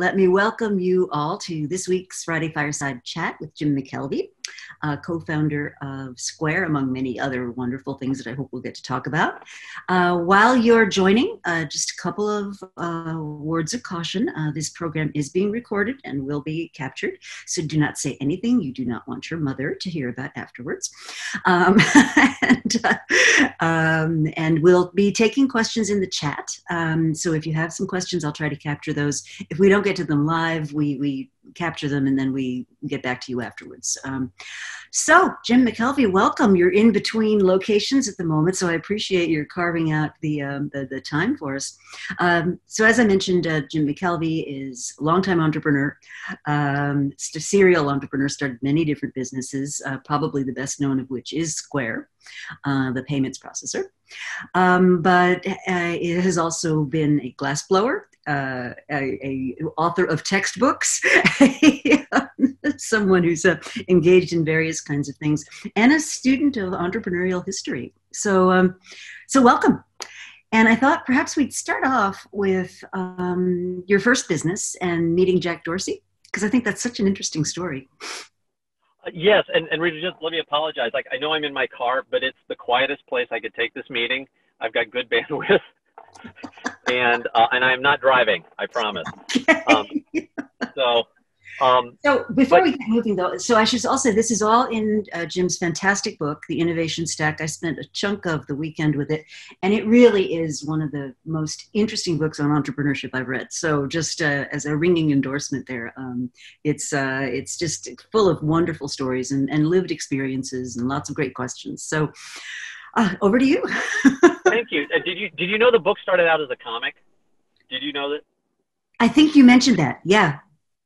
let me welcome you all to this week's Friday Fireside Chat with Jim McKelvey, uh, co founder of Square, among many other wonderful things that I hope we'll get to talk about. Uh, while you're joining, uh, just a couple of uh, words of caution. Uh, this program is being recorded and will be captured, so do not say anything you do not want your mother to hear about afterwards. Um, and, uh, um, and, we'll be taking questions in the chat. Um, so if you have some questions, I'll try to capture those. If we don't get to them live, we, we capture them and then we get back to you afterwards. Um, so, Jim McKelvey, welcome. You're in between locations at the moment, so I appreciate your carving out the um, the, the, time for us. Um, so, as I mentioned, uh, Jim McKelvey is a longtime entrepreneur, um, serial entrepreneur, started many different businesses, uh, probably the best known of which is Square, uh, the payments processor. Um, but uh, it has also been a glassblower, uh, a, a, author of textbooks, someone who's uh, engaged in various kinds of things, and a student of entrepreneurial history. So, um, so welcome. And I thought perhaps we'd start off with um, your first business and meeting Jack Dorsey, because I think that's such an interesting story. Uh, yes, and, and Rita, just let me apologize. Like I know I'm in my car, but it's the quietest place I could take this meeting. I've got good bandwidth, and uh, and I'm not driving. I promise. Okay. Um, so um, so before but, we get moving though, so I should also say this is all in uh, Jim's fantastic book, The Innovation Stack. I spent a chunk of the weekend with it, and it really is one of the most interesting books on entrepreneurship I've read. So just uh, as a ringing endorsement there, um, it's uh, it's just full of wonderful stories and, and lived experiences and lots of great questions. So uh, over to you. Thank you. Uh, did you did you know the book started out as a comic? Did you know that? I think you mentioned that. Yeah.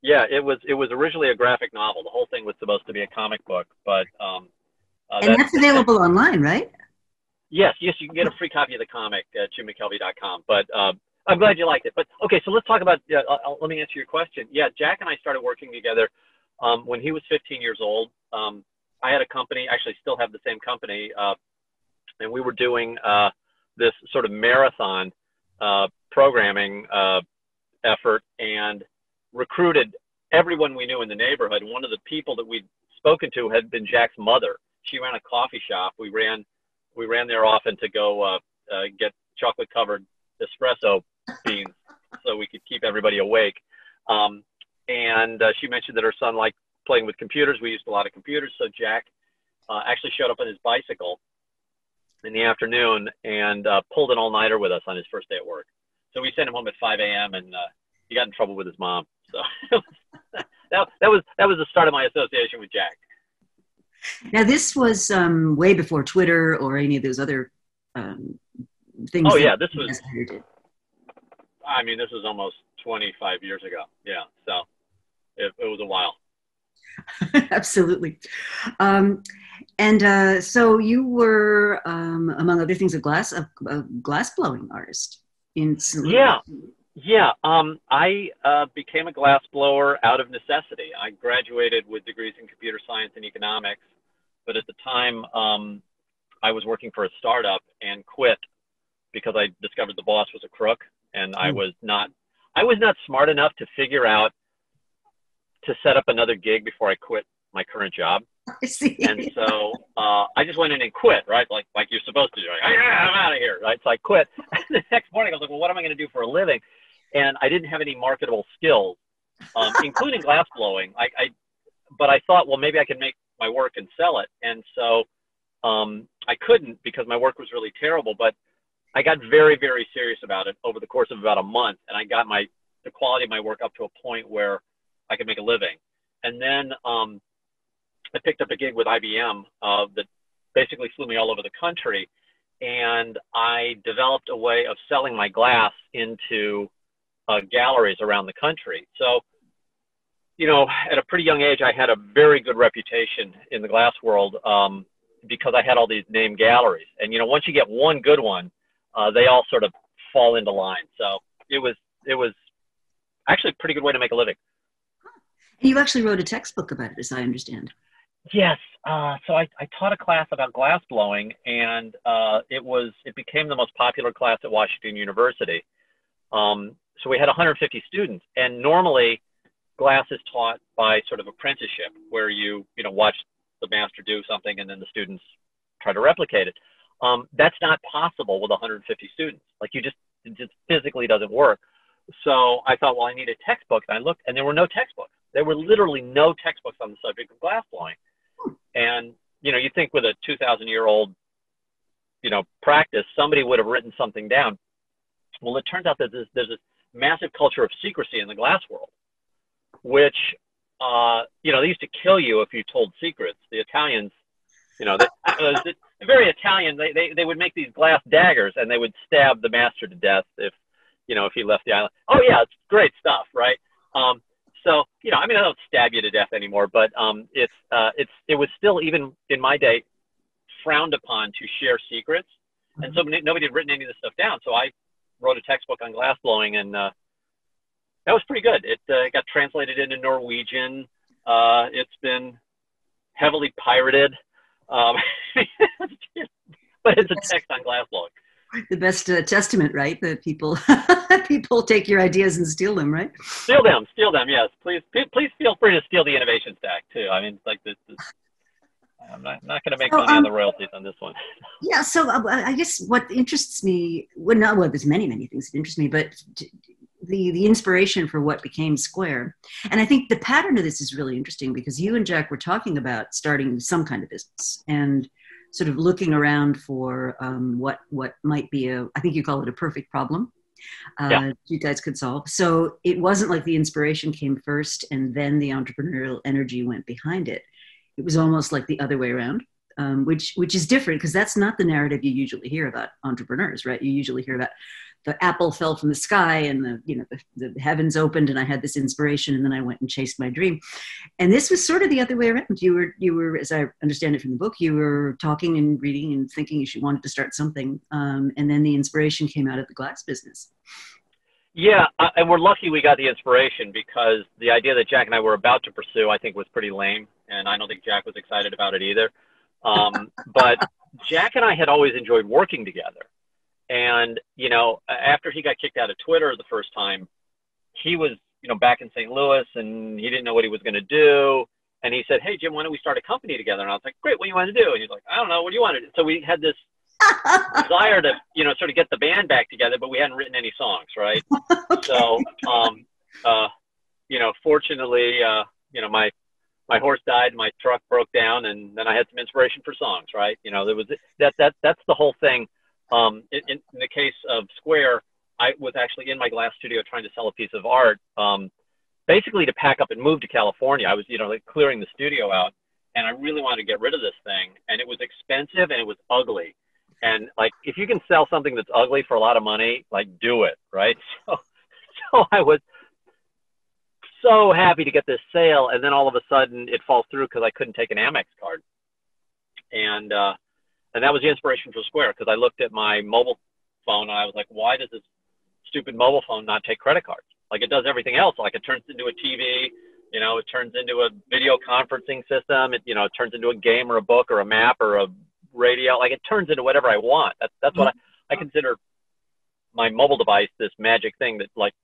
Yeah, it was it was originally a graphic novel. The whole thing was supposed to be a comic book, but um, uh, and that's, that's available online, right? Yes, yes, you can get a free copy of the comic at jimmckelvey.com. But uh, I'm glad you liked it. But okay, so let's talk about. Uh, I'll, let me answer your question. Yeah, Jack and I started working together um, when he was 15 years old. Um, I had a company, actually, still have the same company, uh, and we were doing uh, this sort of marathon uh, programming uh, effort and recruited everyone we knew in the neighborhood. One of the people that we'd spoken to had been Jack's mother. She ran a coffee shop. We ran, we ran there often to go uh, uh, get chocolate covered espresso beans so we could keep everybody awake. Um, and uh, she mentioned that her son liked playing with computers. We used a lot of computers. So Jack uh, actually showed up on his bicycle in the afternoon and uh, pulled an all nighter with us on his first day at work. So we sent him home at 5 a.m. and uh, he got in trouble with his mom. So that, that was that was the start of my association with Jack. Now this was um, way before Twitter or any of those other um, things. Oh yeah, this was. I mean, this was almost 25 years ago. Yeah, so it, it was a while. Absolutely. Um, and uh, so you were, um, among other things, a glass a, a glass blowing artist in. Yeah, yeah, um, I uh, became a glass blower out of necessity. I graduated with degrees in computer science and economics, but at the time um, I was working for a startup and quit because I discovered the boss was a crook, and I hmm. was not I was not smart enough to figure out to set up another gig before I quit my current job. I see. And so uh, I just went in and quit, right? Like like you're supposed to do. Like, yeah, I'm out of here, right? So I quit. the next morning I was like, well, what am I going to do for a living? And I didn't have any marketable skills, um, including glass blowing. I, I, but I thought, well, maybe I can make my work and sell it, and so um, I couldn't because my work was really terrible. But I got very, very serious about it over the course of about a month, and I got my the quality of my work up to a point where I could make a living. And then um, I picked up a gig with IBM uh, that basically flew me all over the country, and I developed a way of selling my glass into uh, galleries around the country. So, you know, at a pretty young age, I had a very good reputation in the glass world um, because I had all these name galleries. And you know, once you get one good one, uh, they all sort of fall into line. So it was it was actually a pretty good way to make a living. And You actually wrote a textbook about it, as I understand. Yes. Uh, so I, I taught a class about glass blowing, and uh, it was it became the most popular class at Washington University. Um, so we had 150 students, and normally glass is taught by sort of apprenticeship, where you you know watch the master do something and then the students try to replicate it. Um, that's not possible with 150 students. Like you just it just physically doesn't work. So I thought, well, I need a textbook, and I looked, and there were no textbooks. There were literally no textbooks on the subject of glass blowing. And you know, you think with a 2,000 year old, you know, practice, somebody would have written something down. Well, it turns out that there's, there's this massive culture of secrecy in the glass world, which, uh, you know, they used to kill you if you told secrets. The Italians, you know, they, uh, very Italian. They, they, they would make these glass daggers and they would stab the master to death if, you know, if he left the island. Oh yeah, it's great stuff, right? Um, so you know, I mean, I don't stab you to death anymore, but um, it's uh, it's it was still even in my day frowned upon to share secrets, and so nobody had written any of this stuff down. So I wrote a textbook on glass blowing, and uh, that was pretty good. It uh, got translated into Norwegian. Uh, it's been heavily pirated, um, but it's a text on glass blowing the best uh, testament, right? That people people take your ideas and steal them, right? Steal them, steal them. Yes, please, please feel free to steal the innovation stack too. I mean, it's like this. this I'm not, not going to make so, money um, on the royalties on this one. Yeah, so uh, I guess what interests me, well, not well, there's many, many things that interest me, but the the inspiration for what became Square, and I think the pattern of this is really interesting because you and Jack were talking about starting some kind of business, and sort of looking around for um, what what might be a I think you call it a perfect problem uh, yeah. you guys could solve. So it wasn't like the inspiration came first and then the entrepreneurial energy went behind it. It was almost like the other way around. Um, which which is different because that's not the narrative you usually hear about entrepreneurs, right? You usually hear about the apple fell from the sky and the you know the, the, heavens opened and i had this inspiration and then i went and chased my dream and this was sort of the other way around you were you were as i understand it from the book you were talking and reading and thinking you wanted to start something um, and then the inspiration came out of the glass business yeah uh, and we're lucky we got the inspiration because the idea that jack and i were about to pursue i think was pretty lame and i don't think jack was excited about it either um, but jack and i had always enjoyed working together and, you know, after he got kicked out of Twitter the first time, he was, you know, back in St. Louis and he didn't know what he was going to do. And he said, Hey, Jim, why don't we start a company together? And I was like, Great, what do you want to do? And he's like, I don't know, what do you want to do? So we had this desire to, you know, sort of get the band back together, but we hadn't written any songs, right? okay. So, um, uh, you know, fortunately, uh, you know, my, my horse died, my truck broke down, and then I had some inspiration for songs, right? You know, there was that, that, that's the whole thing um, in, in, the case of Square, I was actually in my glass studio trying to sell a piece of art, um, basically to pack up and move to California. I was, you know, like clearing the studio out, and I really wanted to get rid of this thing, and it was expensive and it was ugly. And like, if you can sell something that's ugly for a lot of money, like, do it, right? So, so I was so happy to get this sale, and then all of a sudden it falls through because I couldn't take an Amex card. And uh, and that was the inspiration for Square because I looked at my mobile phone and I was like, why does this stupid mobile phone not take credit cards? Like it does everything else. Like it turns into a TV, you know, it turns into a video conferencing system. It, you know, it turns into a game or a book or a map or a radio. Like it turns into whatever I want. That's that's what I, I consider my mobile device this magic thing that like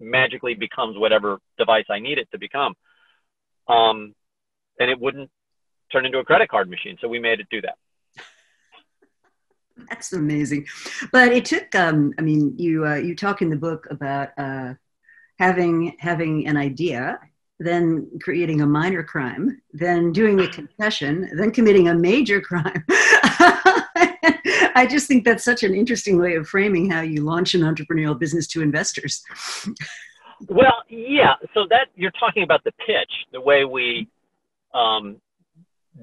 magically becomes whatever device I need it to become. Um, and it wouldn't turn into a credit card machine. So we made it do that. That's amazing. But it took. Um, I mean, you uh, you talk in the book about uh, having having an idea, then creating a minor crime, then doing a confession, then committing a major crime. I just think that's such an interesting way of framing how you launch an entrepreneurial business to investors. well, yeah. So that you're talking about the pitch. The way we um,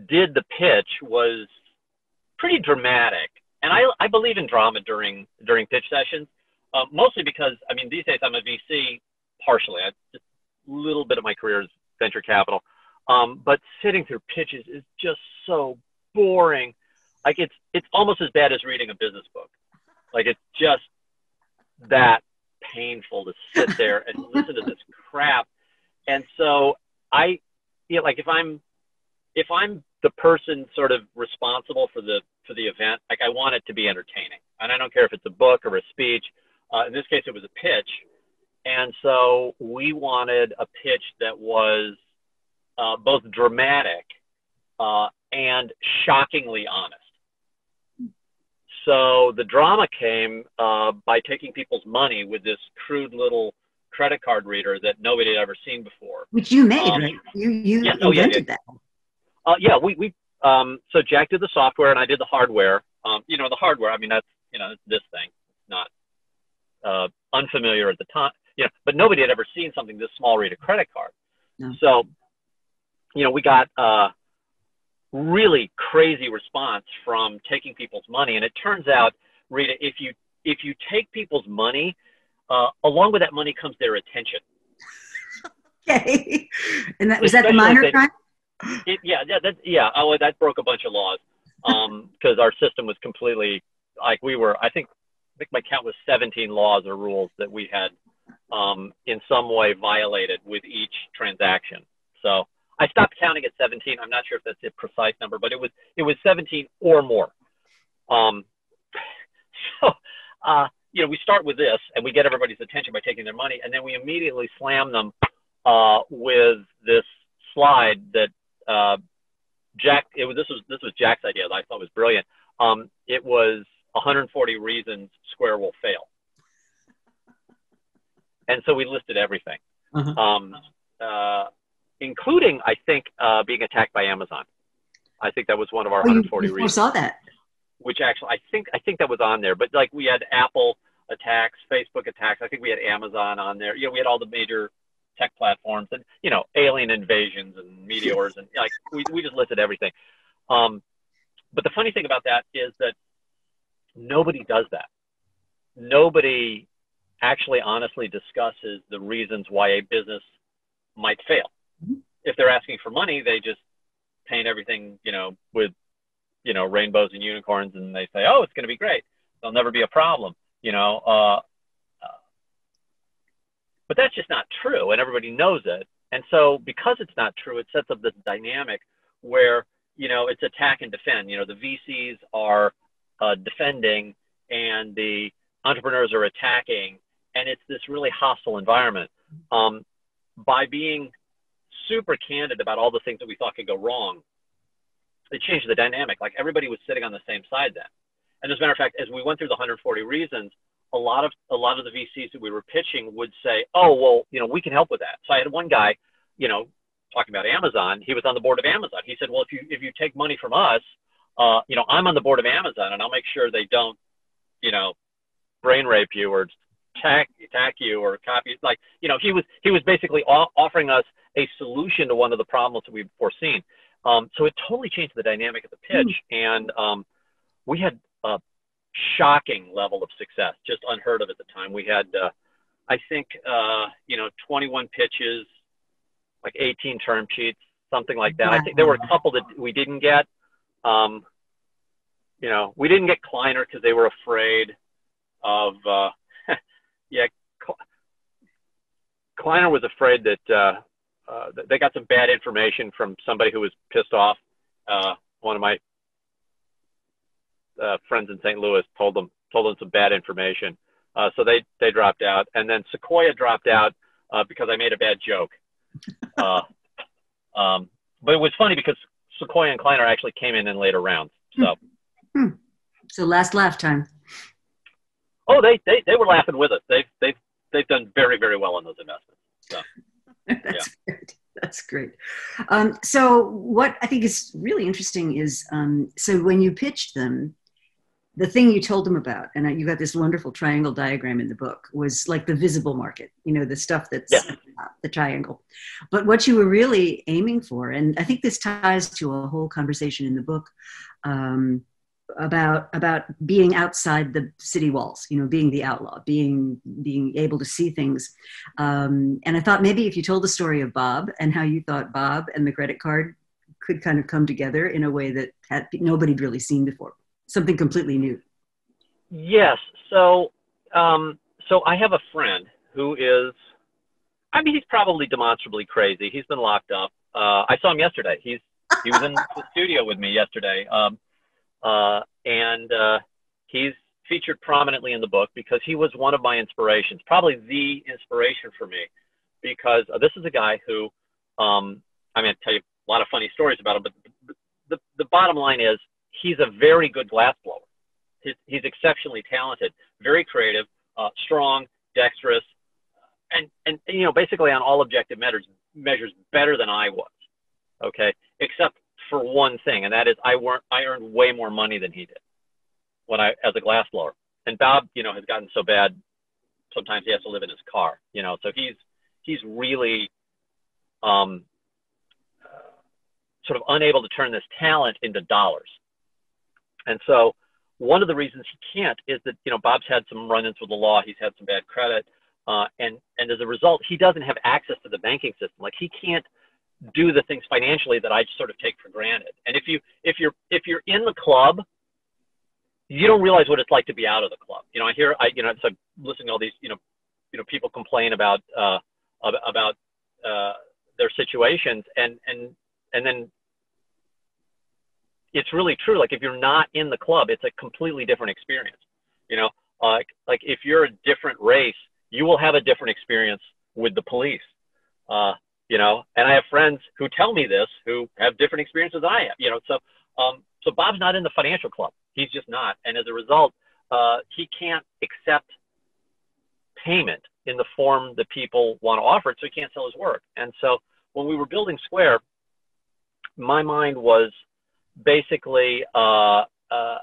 did the pitch was pretty dramatic and I, I believe in drama during during pitch sessions, uh, mostly because I mean these days I'm a VC partially. I, just a little bit of my career is venture capital, um, but sitting through pitches is just so boring. Like it's it's almost as bad as reading a business book. Like it's just that painful to sit there and listen to this crap. And so I, know, like if I'm if I'm the person sort of responsible for the for the event, like I want it to be entertaining, and I don't care if it's a book or a speech. Uh, in this case, it was a pitch, and so we wanted a pitch that was uh, both dramatic uh, and shockingly honest. So the drama came uh, by taking people's money with this crude little credit card reader that nobody had ever seen before. Which you made, um, right? You you yeah, oh, invented yeah, yeah. that. Uh, yeah, we we um, so Jack did the software and I did the hardware. Um, you know, the hardware. I mean, that's you know this thing, not uh, unfamiliar at the time. You know, but nobody had ever seen something this small read a credit card. No. So, you know, we got uh, really crazy response from taking people's money, and it turns out, Rita, if you if you take people's money, uh, along with that money comes their attention. okay, and that was Especially that the minor crime. It, yeah, yeah, that, yeah. Oh, that broke a bunch of laws because um, our system was completely like we were. I think I think my count was 17 laws or rules that we had um, in some way violated with each transaction. So I stopped counting at 17. I'm not sure if that's a precise number, but it was it was 17 or more. Um, so uh, you know, we start with this and we get everybody's attention by taking their money, and then we immediately slam them uh, with this slide that uh, Jack. It was this was this was Jack's idea that I thought was brilliant. Um, it was 140 reasons Square will fail, and so we listed everything, uh-huh. um, uh, including I think uh, being attacked by Amazon. I think that was one of our oh, 140 you, reasons. I saw that. Which actually, I think I think that was on there. But like we had Apple attacks, Facebook attacks. I think we had Amazon on there. You know, we had all the major tech platforms and you know alien invasions and meteors and like we, we just listed everything um, but the funny thing about that is that nobody does that nobody actually honestly discusses the reasons why a business might fail. If they're asking for money they just paint everything you know with you know rainbows and unicorns and they say oh it's going to be great there'll never be a problem you know uh, but that's just not true, and everybody knows it. And so, because it's not true, it sets up this dynamic where you know it's attack and defend. You know, the VCs are uh, defending, and the entrepreneurs are attacking, and it's this really hostile environment. Um, by being super candid about all the things that we thought could go wrong, it changed the dynamic. Like everybody was sitting on the same side then. And as a matter of fact, as we went through the 140 reasons, a lot of a lot of the VCs that we were pitching would say, "Oh, well, you know, we can help with that." So I had one guy, you know, talking about Amazon. He was on the board of Amazon. He said, "Well, if you if you take money from us, uh, you know, I'm on the board of Amazon, and I'll make sure they don't, you know, brain rape you or attack attack you or copy." Like, you know, he was he was basically offering us a solution to one of the problems that we've foreseen. Um, so it totally changed the dynamic of the pitch, mm-hmm. and um, we had a shocking level of success, just unheard of at the time. We had, uh, I think, uh, you know, 21 pitches, like 18 term sheets, something like that. I think there were a couple that we didn't get. Um, you know, we didn't get Kleiner because they were afraid of, uh, yeah, Kleiner was afraid that uh, uh, they got some bad information from somebody who was pissed off. Uh, one of my uh, friends in St. Louis told them told them some bad information, uh, so they they dropped out. And then Sequoia dropped out uh, because I made a bad joke. Uh, um, but it was funny because Sequoia and Kleiner actually came in in later rounds. So, hmm. so last laugh time. Oh, they, they they were laughing with us. They've they've they've done very very well on those investments. So, That's yeah. great. That's great. Um, so, what I think is really interesting is um, so when you pitched them, the thing you told them about, and you got this wonderful triangle diagram in the book, was like the visible market, you know, the stuff that's yeah. the triangle. But what you were really aiming for, and I think this ties to a whole conversation in the book um, about about being outside the city walls, you know, being the outlaw, being being able to see things. Um, and I thought maybe if you told the story of Bob and how you thought Bob and the credit card could kind of come together in a way that had, nobody'd really seen before something completely new. Yes. So, um, so I have a friend who is, I mean, he's probably demonstrably crazy. He's been locked up. Uh, I saw him yesterday. He's he was in the studio with me yesterday, um, uh, and uh, he's featured prominently in the book because he was one of my inspirations, probably the inspiration for me. Because uh, this is a guy who, um, I mean, to tell you a lot of funny stories about him, but the, the, the bottom line is he's a very good glassblower. He's, he's exceptionally talented, very creative, uh, strong, dexterous, and, and, and, you know, basically on all objective measures, measures better than I was. Okay. Except for one thing, and that is I weren't, I earned way more money than he did when I, as a glass blower. And Bob, you know, has gotten so bad, sometimes he has to live in his car, you know, so he's, he's really, um, sort of unable to turn this talent into dollars. And so one of the reasons he can't is that, you know, Bob's had some run-ins with the law. He's had some bad credit. Uh, and, and as a result, he doesn't have access to the banking system. Like he can't do the things financially that I sort of take for granted. And if you, if you're, if you're in the club, you don't realize what it's like to be out of the club. You know, I hear, I, you know, so listening to all these, you know, you know, people complain about, uh, about, uh, their situations and, and, and then it's really true. Like if you're not in the club, it's a completely different experience. You know, like like if you're a different race, you will have a different experience with the police. Uh, you know, and I have friends who tell me this who have different experiences than I have. You know, so um, so Bob's not in the financial club. He's just not, and as a result, uh, he can't accept payment in the form that people want to offer it, so he can't sell his work. And so when we were building Square, my mind was basically uh, uh,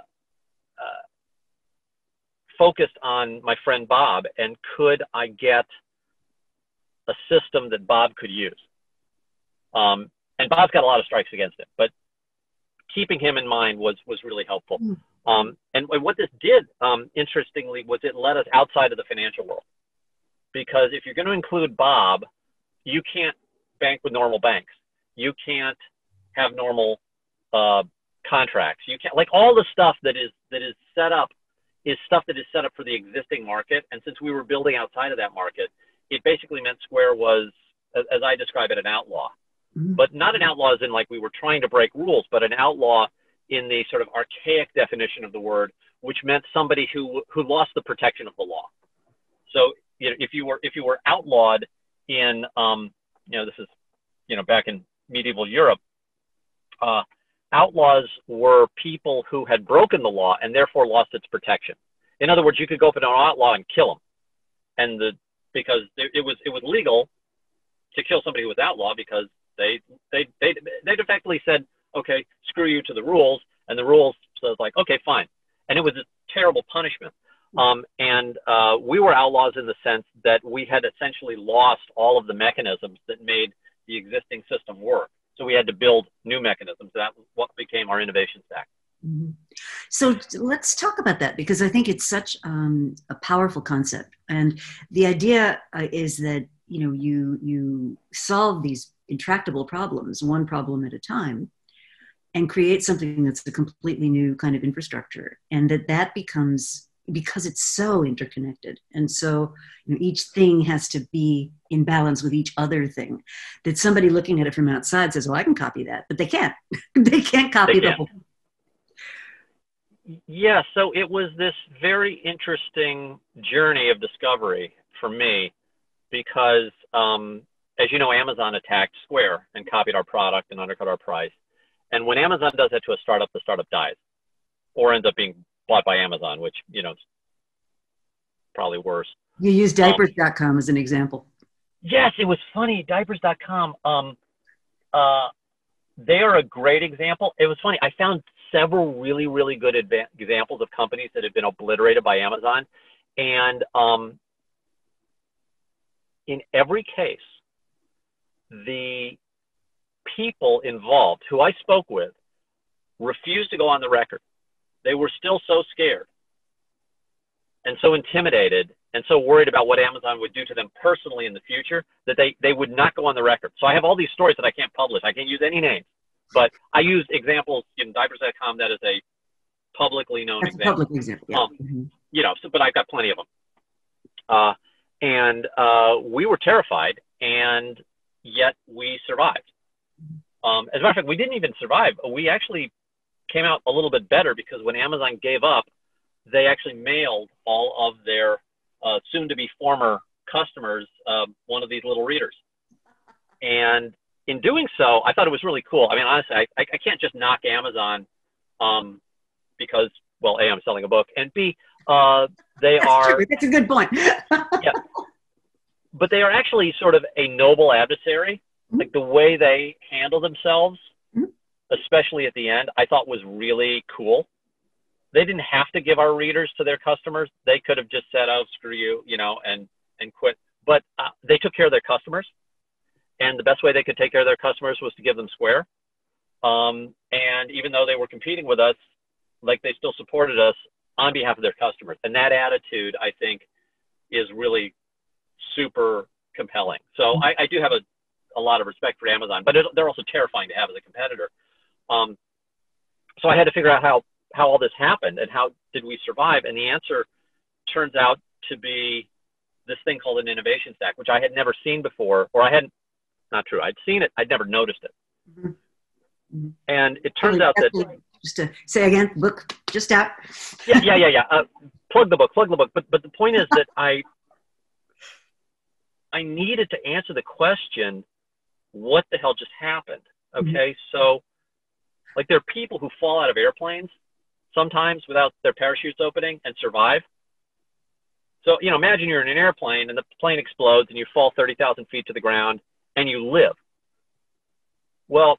uh, focused on my friend Bob and could I get a system that Bob could use. Um, and Bob's got a lot of strikes against him, but keeping him in mind was was really helpful. Mm. Um, and what this did, um, interestingly, was it led us outside of the financial world. Because if you're going to include Bob, you can't bank with normal banks. You can't have normal uh, contracts. You can't like all the stuff that is that is set up is stuff that is set up for the existing market. And since we were building outside of that market, it basically meant Square was, as, as I describe it, an outlaw. Mm-hmm. But not an outlaw as in like we were trying to break rules, but an outlaw in the sort of archaic definition of the word, which meant somebody who who lost the protection of the law. So you know, if you were if you were outlawed in um, you know this is you know back in medieval Europe, uh, outlaws were people who had broken the law and therefore lost its protection. In other words, you could go up to an outlaw and kill him, and the because it was it was legal to kill somebody who was outlaw because they they they they effectively said, okay, screw you to the rules, and the rules says like, okay, fine, and it was a terrible punishment. Um, and uh, we were outlaws in the sense that we had essentially lost all of the mechanisms that made the existing system work. So we had to build new mechanisms. That what became our innovation stack. Mm-hmm. So let's talk about that because I think it's such um, a powerful concept. And the idea uh, is that you know you you solve these intractable problems one problem at a time and create something that's a completely new kind of infrastructure and that that becomes because it's so interconnected and so you know, each thing has to be in balance with each other thing that somebody looking at it from outside says well i can copy that but they can't they can't copy they the whole yeah so it was this very interesting journey of discovery for me because um, as you know amazon attacked square and copied our product and undercut our price and when amazon does that to a startup the startup dies or ends up being bought by Amazon, which you know, probably worse. You use diapers.com um, as an example. Yes, it was funny. Diapers.com. Um, uh, they are a great example. It was funny. I found several really, really good adva- examples of companies that have been obliterated by Amazon, and um, in every case, the people involved who I spoke with refused to go on the record they were still so scared and so intimidated and so worried about what Amazon would do to them personally in the future that they, they would not go on the record. So I have all these stories that I can't publish. I can't use any names, but I use examples in diapers.com that is a publicly known That's example. public example, yeah. Um, mm-hmm. You know, so, but I've got plenty of them. Uh, and uh, we were terrified, and yet we survived. Um, as a matter of fact, we didn't even survive. We actually came out a little bit better because when Amazon gave up they actually mailed all of their uh, soon to be former customers uh, one of these little readers. And in doing so, I thought it was really cool. I mean, honestly, I, I can't just knock Amazon um, because, well, A, I'm selling a book, and B, uh, they That's are. True. That's a good point. yeah. But they are actually sort of a noble adversary. Mm-hmm. Like the way they handle themselves, mm-hmm. especially at the end, I thought was really cool. They didn't have to give our readers to their customers. They could have just said, "Oh, screw you," you know, and and quit. But uh, they took care of their customers, and the best way they could take care of their customers was to give them Square. Um, and even though they were competing with us, like they still supported us on behalf of their customers. And that attitude, I think, is really super compelling. So. I, I do have a, a lot of respect for Amazon, but it, they're also terrifying to have as a competitor. Um, so I had to figure out how, how all this happened and how did we survive. And the answer turns out to be this thing called an innovation stack, which I had never seen before, or I hadn't, not true, I'd seen it, I'd never noticed it. Mm-hmm. Mm-hmm. And it turns out that just to say again, book just out. yeah, yeah, yeah, yeah. Uh, plug the book, plug the book. But but the point is that I I needed to answer the question, what the hell just happened? Mm-hmm. Okay, mm-hmm. so like there are people who fall out of airplanes sometimes without their parachutes opening and survive. So you know, imagine you're in an airplane and the plane explodes and you fall thirty thousand feet to the ground and you live. Well,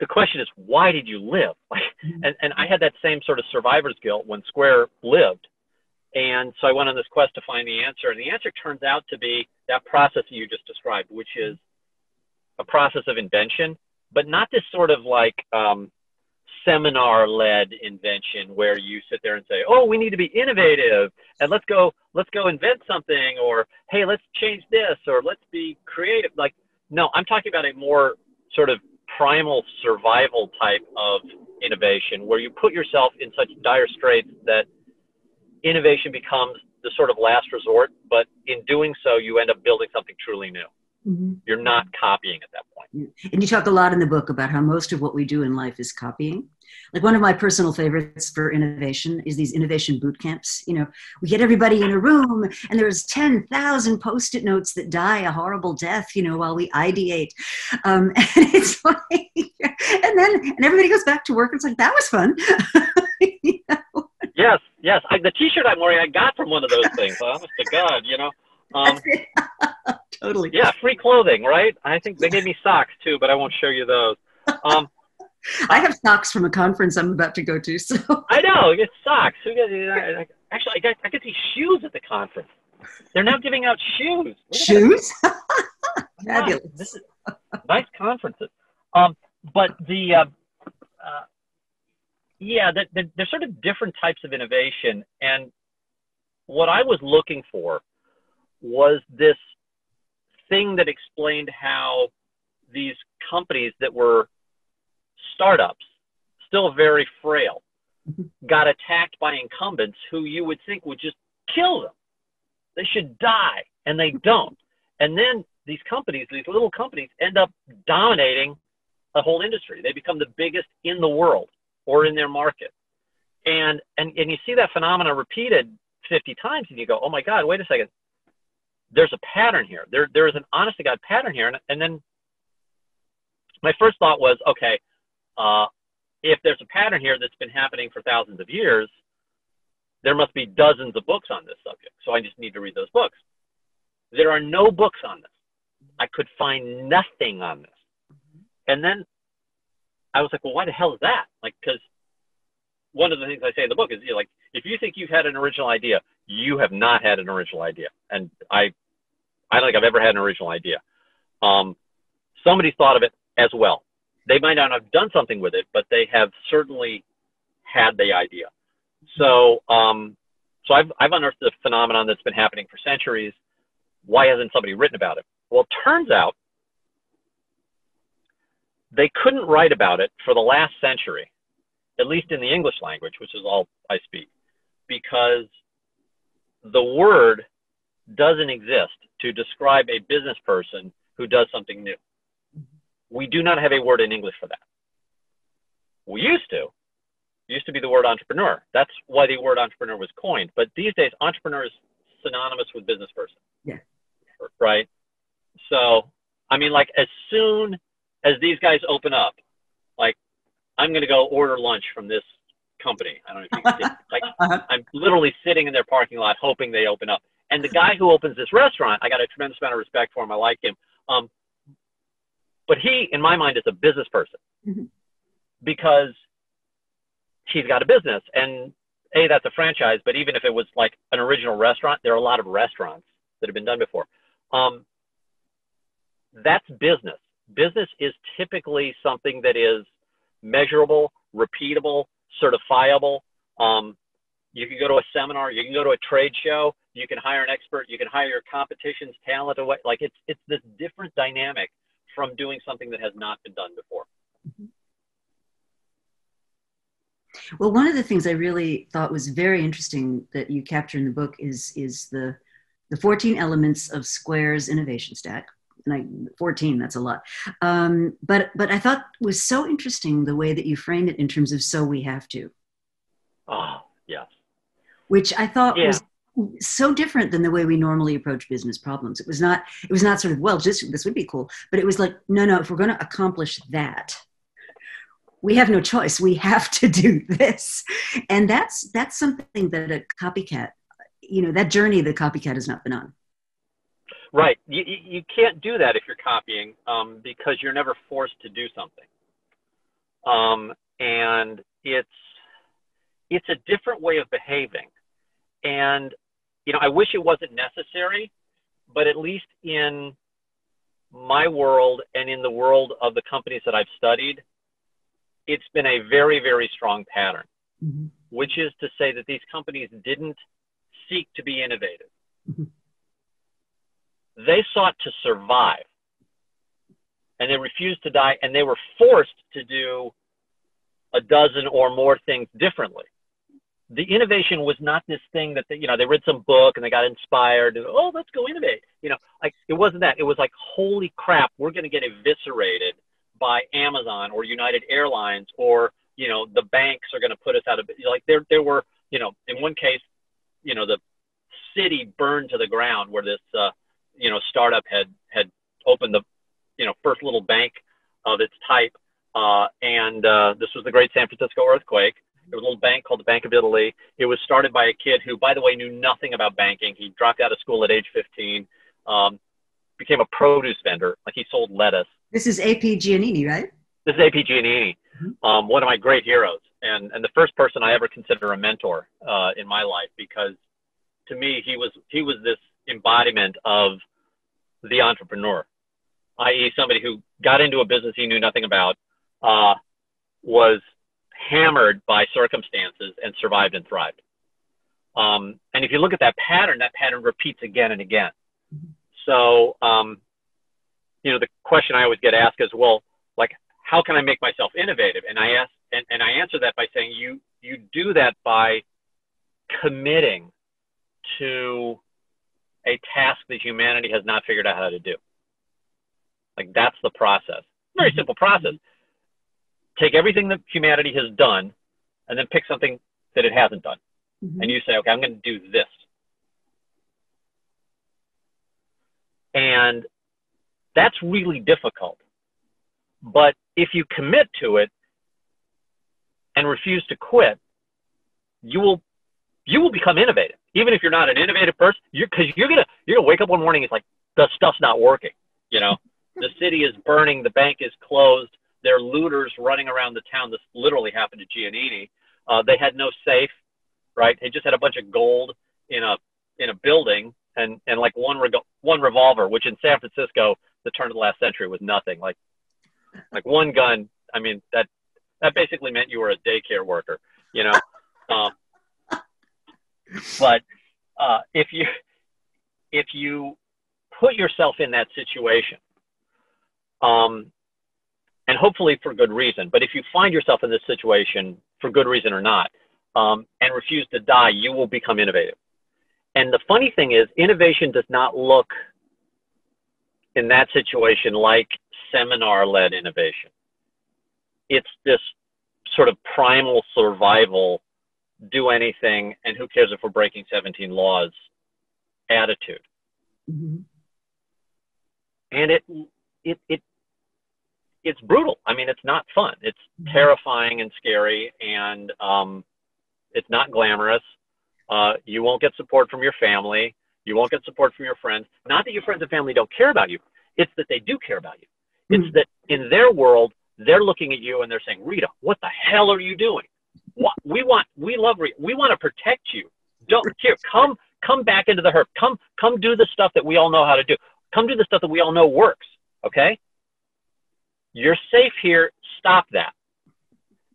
the question is, why did you live? Mm-hmm. and, and I had that same sort of survivor's guilt when Square lived. And so I went on this quest to find the answer. And the answer turns out to be that process that you just described, which is a process of invention, but not this sort of like um, seminar led invention where you sit there and say, oh, we need to be innovative and let's go, let's go invent something or, hey, let's change this or let's be creative. Like, no, I'm talking about a more sort of primal survival type of innovation where you put yourself in such dire straits that innovation becomes the sort of last resort, but in doing so, you end up building something truly new. Mm-hmm. You're not copying at that point. And you talk a lot in the book about how most of what we do in life is copying. Like one of my personal favorites for innovation is these innovation boot camps. You know, we get everybody in a room and there's 10,000 post-it notes that die a horrible death, you know, while we ideate. Um, and it's like, and then, and everybody goes back to work. And it's like, that was fun. you know? Yes, yes. I, the t-shirt I'm wearing, I got from one of those things. Honest to God, you know. Um, totally. Yeah, free clothing, right? I think they gave me socks too, but I won't show you those. Um, I have socks from a conference I'm about to go to. So I know you get socks. Actually, I got I get these shoes at the conference. They're now giving out shoes. Shoes? Fabulous. This is nice conferences. Um, but the uh, uh, yeah, the, the, there's sort of different types of innovation, and what I was looking for was this thing that explained how these companies that were startups, still very frail, mm-hmm. got attacked by incumbents who you would think would just kill them. They should die, and they don't. And then these companies, these little companies, end up dominating a whole industry. They become the biggest in the world or in their market. And, and, and you see that phenomenon repeated 50 times, and you go, oh my God, wait a second. There's a pattern here. There, there is an honest to God pattern here. And, and then my first thought was, okay, uh, if there's a pattern here that's been happening for thousands of years, there must be dozens of books on this subject. So I just need to read those books. There are no books on this. I could find nothing on this. And then I was like, well, why the hell is that? Like, because one of the things I say in the book is, you know, like, if you think you've had an original idea, you have not had an original idea. And I, I don't think I've ever had an original idea. Um, somebody thought of it as well they might not have done something with it, but they have certainly had the idea. So, um, so I've, I've unearthed a phenomenon that's been happening for centuries. Why hasn't somebody written about it? Well, it turns out they couldn't write about it for the last century, at least in the English language, which is all I speak, because the word doesn't exist to describe a business person who does something new. We do not have a word in English for that. We used to. used to be the word entrepreneur. That's why the word entrepreneur was coined. But these days, entrepreneur is synonymous with business person. Yeah. Right. So, I mean, like as soon as these guys open up, like I'm going to go order lunch from this company. I don't know if you can see. Like uh-huh. I'm literally sitting in their parking lot hoping they open up. And the guy who opens this restaurant, I got a tremendous amount of respect for him. I like him. Um, but he, in my mind, is a business person mm-hmm. because he's got a business. And a that's a franchise. But even if it was like an original restaurant, there are a lot of restaurants that have been done before. Um, that's business. Business is typically something that is measurable, repeatable, certifiable. Um, you can go to a seminar, you can go to a trade show, you can hire an expert, you can hire your competition's talent away. Like it's it's this different dynamic from doing something that has not been done before. Well, one of the things I really thought was very interesting that you capture in the book is is the the 14 elements of Square's innovation stack. And I, 14, that's a lot. Um, but but I thought was so interesting the way that you framed it in terms of so we have to. Oh, yes. Which I thought yeah. was so different than the way we normally approach business problems. It was not it was not sort of well, just this would be cool, but it was like no, no, if we're going to accomplish that, we have no choice. We have to do this, and that's that's something that a copycat, you know, that journey the copycat has not been on. Right. You, you can't do that if you're copying um, because you're never forced to do something. Um, and it's it's a different way of behaving. And you know, I wish it wasn't necessary, but at least in my world and in the world of the companies that I've studied, it's been a very, very strong pattern, mm-hmm. which is to say that these companies didn't seek to be innovative. Mm-hmm. They sought to survive and they refused to die and they were forced to do a dozen or more things differently the innovation was not this thing that they, you know they read some book and they got inspired and oh let's go innovate. You know like it wasn't that. It was like holy crap we're going to get eviscerated by Amazon or United Airlines or you know the banks are going to put us out of like there there were you know in one case you know the city burned to the ground where this uh, you know startup had had opened the you know first little bank of its type uh, and uh, this was the great San Francisco earthquake there was a little bank called the Bank of Italy. It was started by a kid who, by the way, knew nothing about banking. He dropped out of school at age 15, um, became a produce vendor. Like he sold lettuce. This is A.P. Giannini, right? This is A.P. Giannini, mm-hmm. um, one of my great heroes, and and the first person I ever consider a mentor uh, in my life because to me he was he was this embodiment of the entrepreneur, i.e., somebody who got into a business he knew nothing about, uh, was hammered by circumstances and survived and thrived. Um, and if you look at that pattern, that pattern repeats again and again. So, um, you know, the question I always get asked is, well, like, how can I make myself innovative? And I ask, and, and I answer that by saying, you you do that by committing to a task that humanity has not figured out how to do. Like that's the process. Very simple process take everything that humanity has done and then pick something that it hasn't done. Mm-hmm. And you say, okay, I'm going to do this. And that's really difficult. But if you commit to it and refuse to quit, you will you will become innovative. Even if you're not an innovative person, you're because you're gonna you're gonna wake up one morning. It's like the stuff's not working. You know, the city is burning, the bank is closed, they're looters running around the town. This literally happened to Giannini. Uh, they had no safe, right? They just had a bunch of gold in a in a building and and like one one revolver, which in San Francisco, the turn of the last century was nothing. Like like one gun. I mean that that basically meant you were a daycare worker, you know. Um, but uh, if you if you put yourself in that situation, um, and hopefully for good reason. But if you find yourself in this situation for good reason or not, um, and refuse to die, you will become innovative. And the funny thing is, innovation does not look in that situation like seminar led innovation. It's this sort of primal survival, do anything, and who cares if we're breaking 17 laws attitude. Mm-hmm. And it, it, it, it's brutal. I mean, it's not fun. It's mm-hmm. terrifying and scary, and um, it's not glamorous. Uh, you won't get support from your family. You won't get support from your friends. Not that your friends and family don't care about you. It's that they do care about you. It's mm-hmm. that in their world, they're looking at you and they're saying, Rita, what the hell are you doing? What, we want, we love Rita. We want to protect you. Don't here, come, come back into the herb. Come, come do the stuff that we all know how to do. Come do the stuff that we all know works. Okay. You're safe here. Stop that.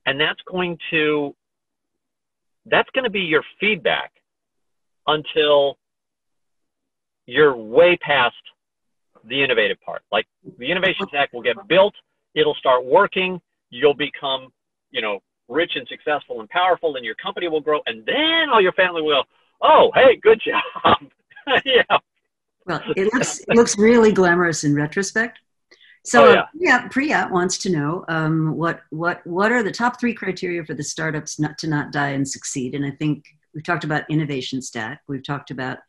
And that's going to, that's going to be your feedback until you're way past the innovative part. Like the innovation stack will get built, it'll start working, you'll become, you know, rich and successful and powerful, and your company will grow, and then all your family will, oh, hey, good job. yeah. Well, it looks it looks really glamorous in retrospect. So oh, yeah. Priya, Priya wants to know um, what what what are the top three criteria for the startups not to not die and succeed? And I think we've talked about innovation stack. We've talked about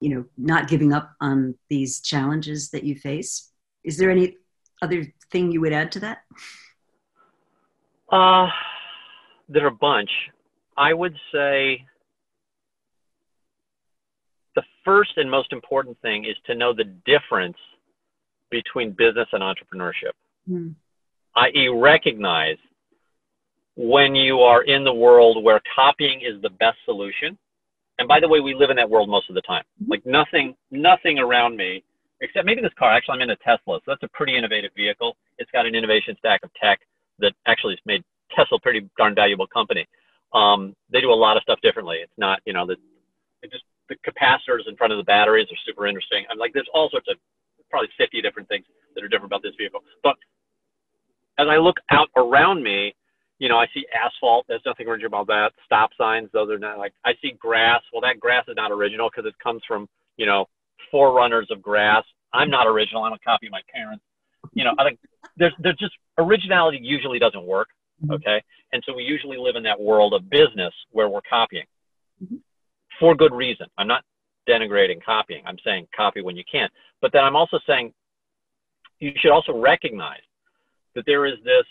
you know not giving up on these challenges that you face is there any other thing you would add to that uh there are a bunch i would say the first and most important thing is to know the difference between business and entrepreneurship mm. i.e recognize when you are in the world where copying is the best solution and by the way, we live in that world most of the time. Mm-hmm. Like nothing, nothing around me, except maybe this car. Actually, I'm in a Tesla, so that's a pretty innovative vehicle. It's got an innovation stack of tech that actually has made Tesla a pretty darn valuable company. Um, they do a lot of stuff differently. It's not, you know, the just the capacitors in front of the batteries are super interesting. I'm like, there's all sorts of probably 50 different things that are different about this vehicle. But as I look out around me, you know, I see asphalt. There's nothing original about that. Stop signs, those are not like. I see grass. Well, that grass is not original because it comes from you know forerunners of grass. I'm not original. I'm a copy of my parents. You know, I think there's there's just originality usually doesn't work. Mm-hmm. Okay, and so we usually live in that world of business where we're copying mm-hmm. for good reason. I'm not denigrating copying. I'm saying copy when you can. But then I'm also saying you should also recognize that there is this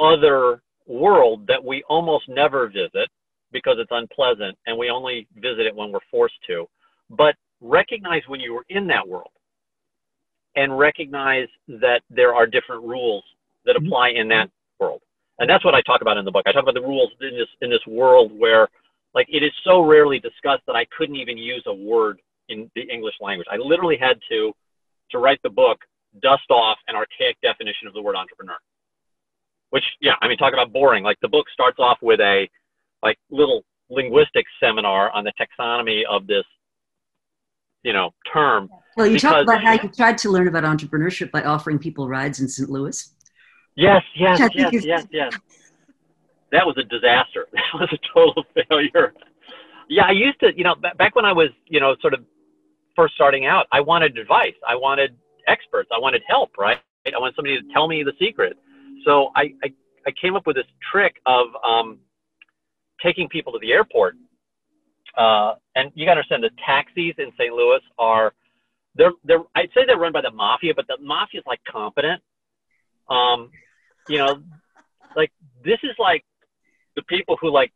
other world that we almost never visit because it's unpleasant and we only visit it when we're forced to. But recognize when you are in that world and recognize that there are different rules that mm-hmm. apply in that world. And that's what I talk about in the book. I talk about the rules in this in this world where like it is so rarely discussed that I couldn't even use a word in the English language. I literally had to to write the book dust off an archaic definition of the word entrepreneur which yeah, I mean, talk about boring. Like the book starts off with a like little linguistics seminar on the taxonomy of this, you know, term. Well, you talked about how you tried to learn about entrepreneurship by offering people rides in St. Louis. Yes, yes, yes, yes, yes. That was a disaster. That was a total failure. Yeah, I used to, you know, back when I was, you know, sort of first starting out, I wanted advice. I wanted experts. I wanted help, right? I wanted somebody to tell me the secret so I, I, I came up with this trick of um, taking people to the airport. Uh, and you got to understand the taxis in St. Louis are, they're, they're, I'd say they're run by the mafia, but the mafia is like competent. Um, you know, like this is like the people who like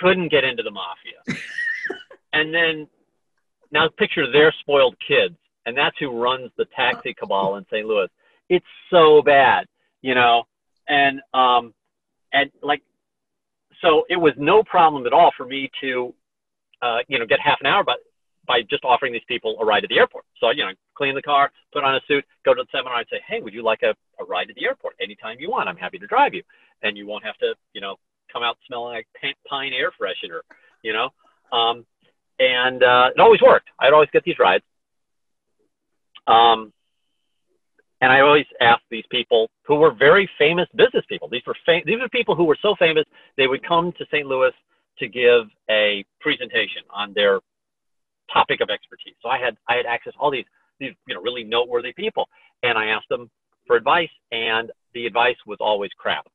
couldn't get into the mafia. and then now picture their spoiled kids, and that's who runs the taxi cabal in St. Louis. It's so bad you know, and um, and like, so it was no problem at all for me to, uh, you know, get half an hour, but by just offering these people a ride to the airport. So you know, clean the car, put on a suit, go to the seminar, and say, hey, would you like a, a ride to the airport anytime you want? I'm happy to drive you, and you won't have to, you know, come out smelling like pine air freshener, you know. Um, and uh, it always worked. I'd always get these rides. Um, and I always asked these people who were very famous business people. These were fam- these were people who were so famous they would come to St. Louis to give a presentation on their topic of expertise. So I had I had access to all these these you know really noteworthy people, and I asked them for advice, and the advice was always crap.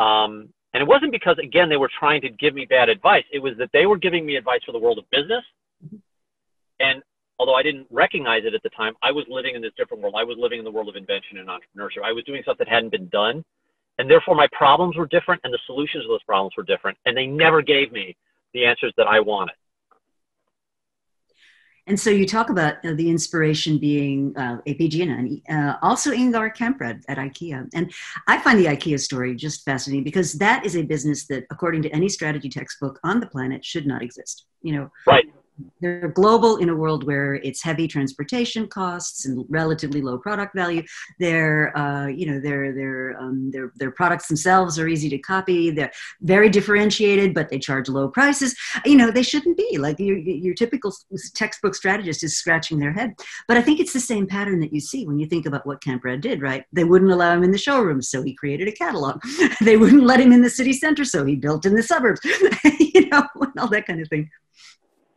Um, and it wasn't because, again, they were trying to give me bad advice. It was that they were giving me advice for the world of business. And although I didn't recognize it at the time, I was living in this different world. I was living in the world of invention and entrepreneurship. I was doing stuff that hadn't been done. And therefore, my problems were different and the solutions to those problems were different. And they never gave me the answers that I wanted. And so you talk about uh, the inspiration being uh, and uh, also Ingvar Kamprad at IKEA. And I find the IKEA story just fascinating because that is a business that, according to any strategy textbook on the planet, should not exist. You know, right they're global in a world where it's heavy transportation costs and relatively low product value. Their, uh, you know, their their um, their their products themselves are easy to copy. They're very differentiated, but they charge low prices. You know, they shouldn't be like your your typical textbook strategist is scratching their head. But I think it's the same pattern that you see when you think about what Kamprad did. Right? They wouldn't allow him in the showroom, so he created a catalog. they wouldn't let him in the city center, so he built in the suburbs. you know, all that kind of thing.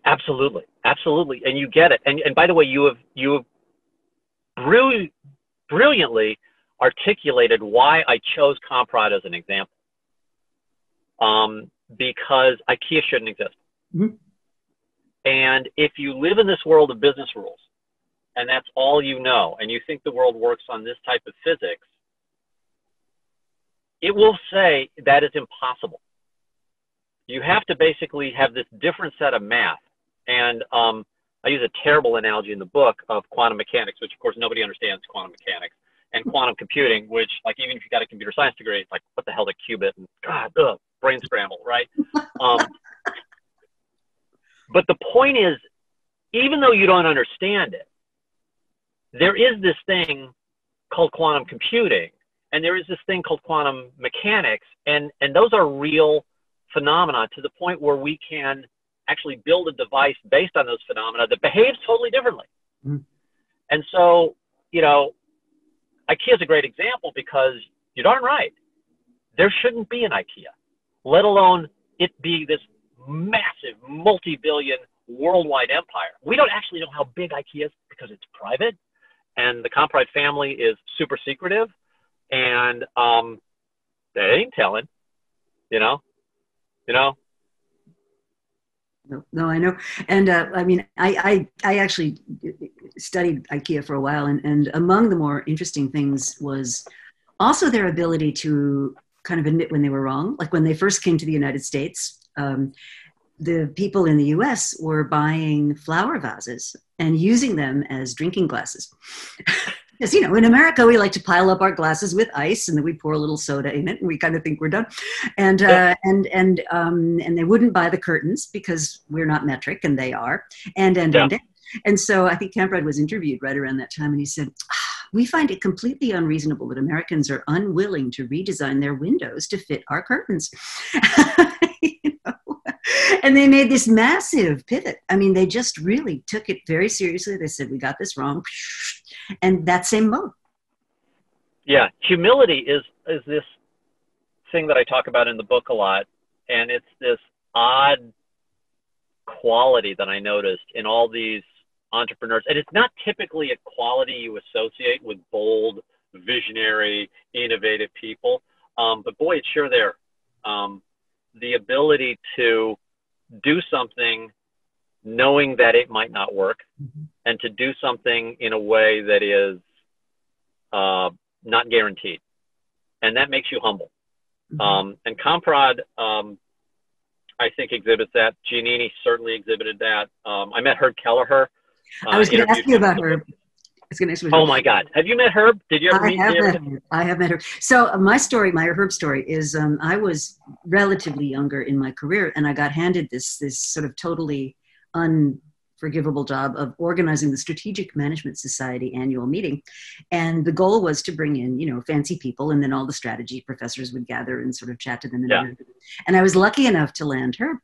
Absolutely, absolutely, and you get it. And and by the way, you have you have brilliant, brilliantly articulated why I chose Kamprad as an example. Um, because IKEA shouldn't exist. Mm-hmm. And if you live in this world of business rules, and that's all you know, and you think the world works on this type of physics, it will say that is impossible. You have to basically have this different set of math and um, I use a terrible analogy in the book of quantum mechanics, which of course nobody understands quantum mechanics, and quantum computing, which like even if you got a computer science degree, it's like what the hell a qubit and God, ugh, brain scramble, right? Um, but the point is, even though you don't understand it, there is this thing called quantum computing, and there is this thing called quantum mechanics, and and those are real phenomena to the point where we can actually build a device based on those phenomena that behaves totally differently. Mm. And so, you know, IKEA is a great example because you're darn right. There shouldn't be an IKEA, let alone it be this massive multi-billion worldwide empire. We don't actually know how big IKEA is because it's private, and the Kamprad family is super secretive, and um, they ain't telling. You know, you know, no, no, I know. And uh, I mean, I, I, I actually studied IKEA for a while, and, and among the more interesting things was also their ability to kind of admit when they were wrong. Like when they first came to the United States, um, the people in the US were buying flower vases and using them as drinking glasses. because you know in america we like to pile up our glasses with ice and then we pour a little soda in it and we kind of think we're done. And uh, and and um, and they wouldn't buy the curtains because we're not metric and they are. And and yeah. and and. So i think Kamprad was interviewed right around that time and he said ah, we find it completely unreasonable that americans are unwilling to redesign their windows to fit our curtains. And they made this massive pivot. I mean, they just really took it very seriously. They said, "We got this wrong," and that same mode. Yeah, humility is is this thing that I talk about in the book a lot, and it's this odd quality that I noticed in all these entrepreneurs, and it's not typically a quality you associate with bold, visionary, innovative people. Um, but boy, it's sure there. Um, the ability to do something knowing that it might not work mm-hmm. and to do something in a way that is uh, not guaranteed. And that makes you humble. Mm-hmm. Um, and Kamprad, um, I think, exhibits that. Giannini certainly exhibited that. Um, I met Herb Kelleher. Uh, I was going to ask you about Herb going to Oh my God! Have you met Herb? Did you ever I meet have Met Herb. I have met her. So uh, my story, my Herb story, is um, I was relatively younger in my career, and I got handed this this sort of totally unforgivable job of organizing the Strategic Management Society annual meeting, and the goal was to bring in you know fancy people, and then all the strategy professors would gather and sort of chat to them. And, yeah. and I was lucky enough to land Herb.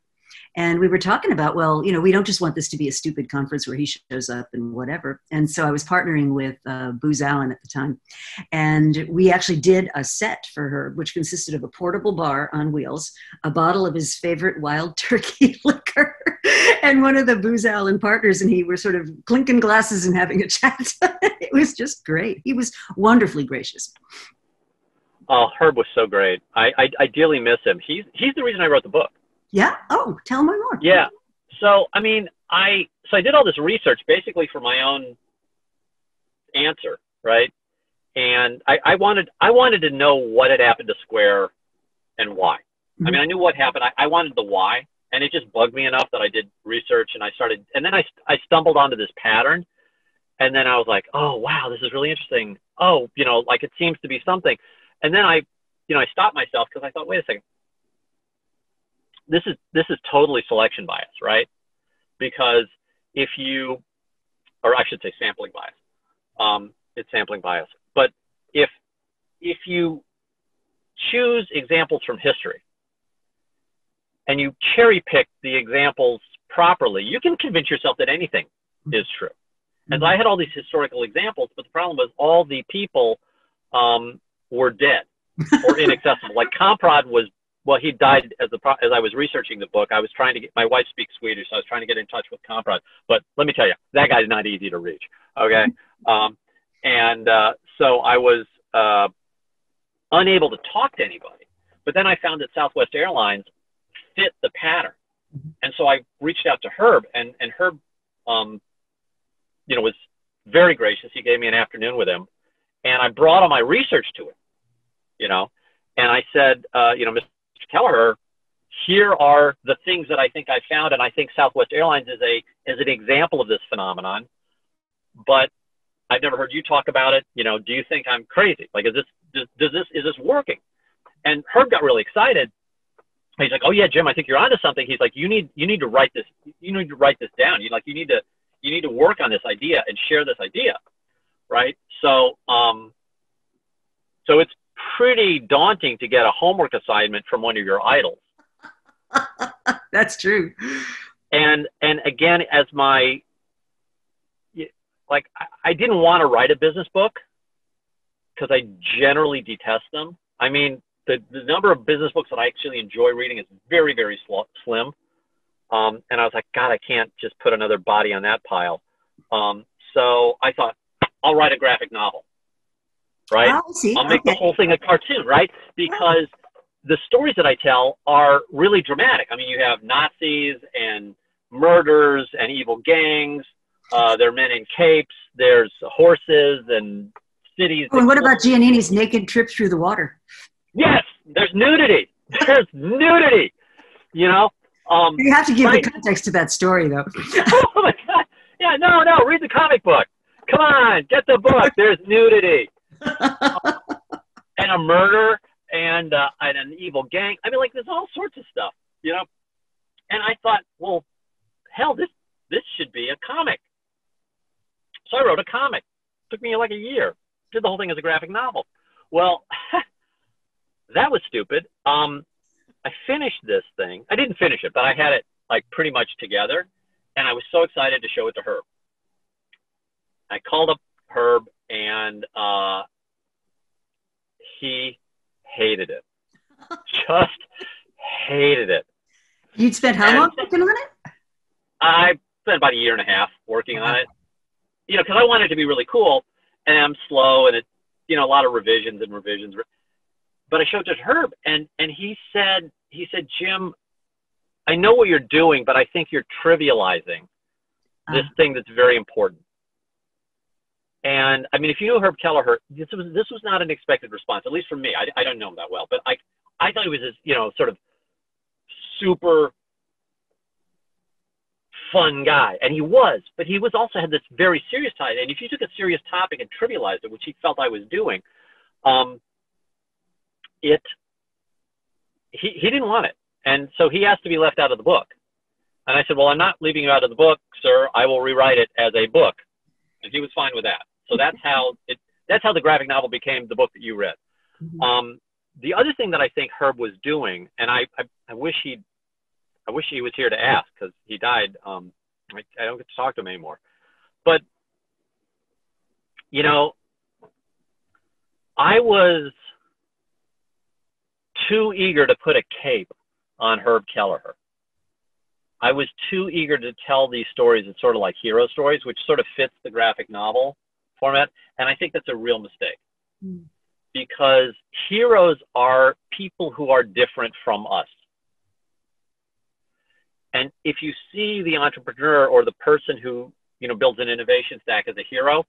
And we were talking about, well, you know, we don't just want this to be a stupid conference where he shows up and whatever. And so I was partnering with uh, Booz Allen at the time. And we actually did a set for her, which consisted of a portable bar on wheels, a bottle of his favorite wild turkey liquor, and one of the Booz Allen partners and he were sort of clinking glasses and having a chat. it was just great. He was wonderfully gracious. Oh, Herb was so great. I, I, I dearly miss him. He's he's the reason I wrote the book. Yeah. Oh, tell me more. Yeah. So I mean, I so I did all this research basically for my own answer, right? And I, I wanted I wanted to know what had happened to Square and why. Mm-hmm. I mean, I knew what happened. I, I wanted the why, and it just bugged me enough that I did research and I started. And then I I stumbled onto this pattern, and then I was like, oh wow, this is really interesting. Oh, you know, like it seems to be something. And then I, you know, I stopped myself because I thought, wait a second, this is this is totally selection bias, right? Because if you, or I should say sampling bias, um, it's sampling bias. But if if you choose examples from history and you cherry pick the examples properly, you can convince yourself that anything is true. And I had all these historical examples, but the problem was all the people um, were dead or inaccessible. like Kamprad was, well, he died as the as I was researching the book. I was trying to get my wife speaks Swedish, so I was trying to get in touch with Kamprad. But let me tell you, that guy's not easy to reach. Okay, um, and uh, so I was uh, unable to talk to anybody. But then I found that Southwest Airlines fit the pattern, and so I reached out to Herb, and and Herb, um, you know, was very gracious. He gave me an afternoon with him, and I brought all my research to him you know, and I said, uh, you know, Mr. Kelleher, here are the things that I think I found, and I think Southwest Airlines is a is an example of this phenomenon. But I've never heard you talk about it. You know, do you think I'm crazy? Like, is this does, does this is this working? And Herb got really excited. He's like, oh yeah, Jim, I think you're onto something. He's like, you need you need to write this. You need to write this down. You like you need to you need to work on this idea and share this idea, right? So um, so it's pretty daunting to get a homework assignment from one of your idols. That's true. And and again, as my like, I didn't want to write a business book because I generally detest them. I mean, the the number of business books that I actually enjoy reading is very very sl- slim. Um, and I was like, God, I can't just put another body on that pile. Um, so I thought, I'll write a graphic novel right? Oh, I'll make okay. the whole thing a cartoon, right? Because the stories that I tell are really dramatic. I mean, you have Nazis and murders and evil gangs. Uh, there are men in capes. There's horses and cities. Oh, and what about Giannini's naked trip through the water? Yes, there's nudity. There's nudity. You know. Um, you have to give right? the context to that story, though. oh my god! Yeah, no, no. Read the comic book. Come on, get the book. There's nudity. and a murder and, uh, and an evil gang. I mean, like there's all sorts of stuff, you know. And I thought, well, hell, this this should be a comic. So I wrote a comic. It took me like a year. Did the whole thing as a graphic novel. Well, that was stupid. Um, I finished this thing. I didn't finish it, but I had it like pretty much together, and I was so excited to show it to her. I called up Herb and uh, he hated it. Just hated it. You'd spent how and long working on it? I spent about a year and a half working on it. You know, because I wanted it to be really cool, and I'm slow, and it, you know, a lot of revisions and revisions. But I showed it to Herb, and and he said, he said, Jim, I know what you're doing, but I think you're trivializing this uh. thing that's very important. And I mean, if you knew Herb Kelleher, this was this was not an expected response, at least from me. I, I don't know him that well, but I I thought he was this, you know, sort of super fun guy, and he was, but he was also had this very serious side. And if you took a serious topic and trivialized it, which he felt I was doing, um, it he he didn't want it, and so he asked to be left out of the book. And I said, well, I'm not leaving you out of the book, sir. I will rewrite it as a book and he was fine with that. So that's how it. That's how the graphic novel became the book that you read. Mm-hmm. Um, the other thing that I think Herb was doing, and I, I, I wish he, I wish he was here to ask because he died. Um, I, I don't get to talk to him anymore. But you know, I was too eager to put a cape on Herb Kelleher. I was too eager to tell these stories as sort of like hero stories, which sort of fits the graphic novel format. And I think that's a real mistake. Mm. because heroes are people who are different from us. And if you see the entrepreneur or the person who you know builds an innovation stack as a hero,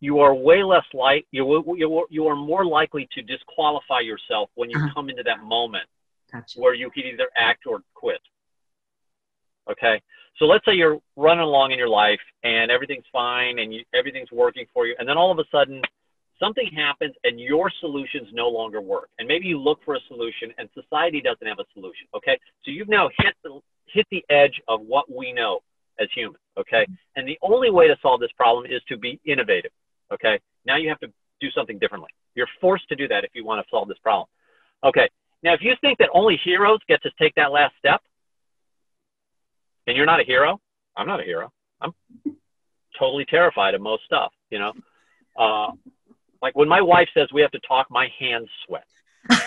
you are way less like you you you are more likely to disqualify yourself when you uh-huh. come into that moment gotcha. where you can either act or quit. Okay, so let's say you're running along in your life and everything's fine and you, everything's working for you, and then all of a sudden something happens and your solutions no longer work. And maybe you look for a solution and society doesn't have a solution. Okay, so you've now hit the hit the edge of what we know as humans. Okay, and the only way to solve this problem is to be innovative. Okay, now you have to do something differently. You're forced to do that if you want to solve this problem. Okay, now if you think that only heroes get to take that last step, and you're not a hero, I'm not a hero. I'm totally terrified of most stuff. You know, uh, like when my wife says we have to talk, my hands sweat.